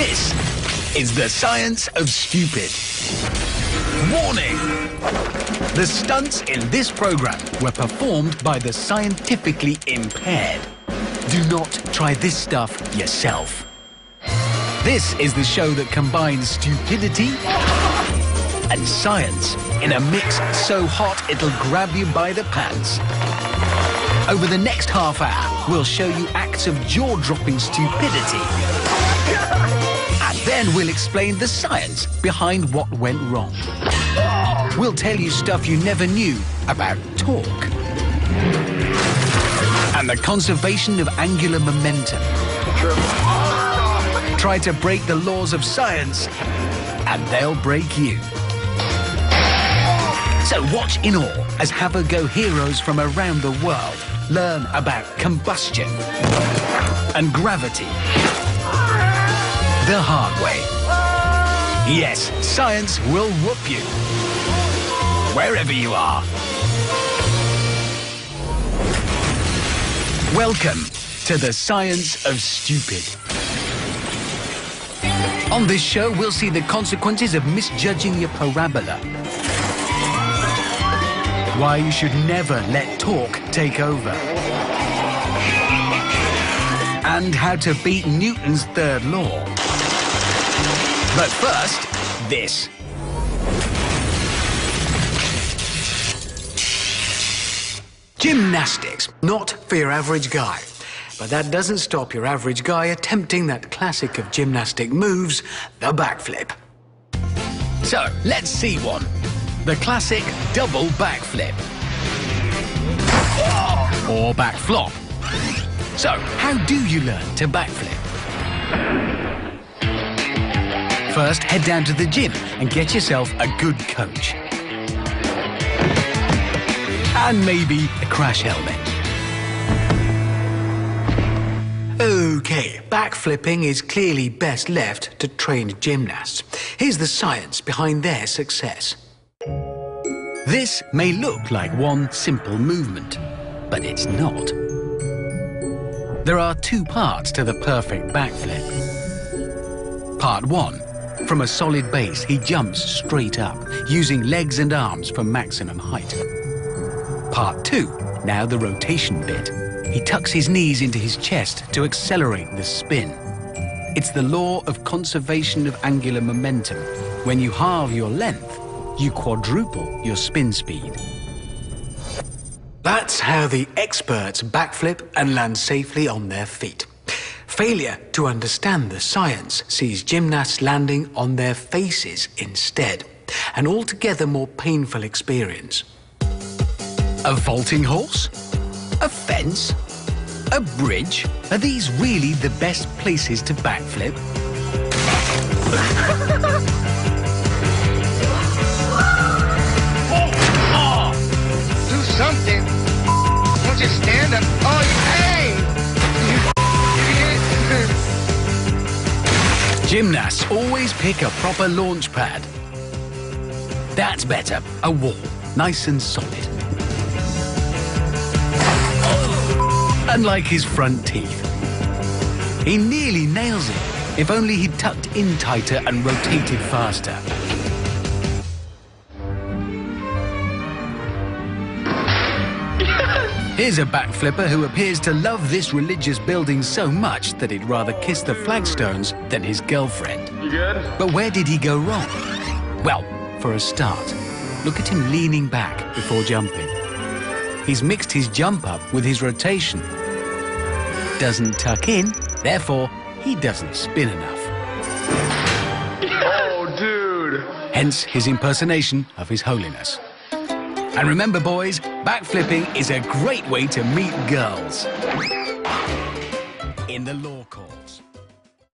This is the science of stupid. Warning! The stunts in this program were performed by the scientifically impaired. Do not try this stuff yourself. This is the show that combines stupidity and science in a mix so hot it'll grab you by the pants. Over the next half hour, we'll show you acts of jaw-dropping stupidity. And then we'll explain the science behind what went wrong. We'll tell you stuff you never knew about torque. And the conservation of angular momentum. Try to break the laws of science, and they'll break you. So watch in awe as have-a-go heroes from around the world learn about combustion and gravity the hard way. Yes, science will whoop you. Wherever you are. Welcome to the science of stupid. On this show, we'll see the consequences of misjudging your parabola. Why you should never let torque take over. And how to beat Newton's third law. But first, this. Gymnastics. Not for your average guy. But that doesn't stop your average guy attempting that classic of gymnastic moves, the backflip. So, let's see one. The classic double backflip. Or backflop. So, how do you learn to backflip? First, head down to the gym and get yourself a good coach. And maybe a crash helmet. Okay, backflipping is clearly best left to trained gymnasts. Here's the science behind their success. This may look like one simple movement, but it's not. There are two parts to the perfect backflip. Part one, from a solid base, he jumps straight up, using legs and arms for maximum height. Part two, now the rotation bit. He tucks his knees into his chest to accelerate the spin. It's the law of conservation of angular momentum. When you halve your length, you quadruple your spin speed. That's how the experts backflip and land safely on their feet. Failure to understand the science sees gymnasts landing on their faces instead, an altogether more painful experience. A vaulting horse? A fence? A bridge? Are these really the best places to backflip? Oh, oh, do something. Gymnasts always pick a proper launch pad. That's better. A wall, nice and solid. Unlike his front teeth. He nearly nails it, if only he'd tucked in tighter and rotated faster. Here's a backflipper who appears to love this religious building so much that he'd rather kiss the flagstones than his girlfriend. You good? But where did he go wrong? Well, for a start, look at him leaning back before jumping. He's mixed his jump up with his rotation. Doesn't tuck in, therefore, he doesn't spin enough. Oh, dude. Hence his impersonation of His Holiness. And remember, boys, backflipping is a great way to meet girls. In the law court.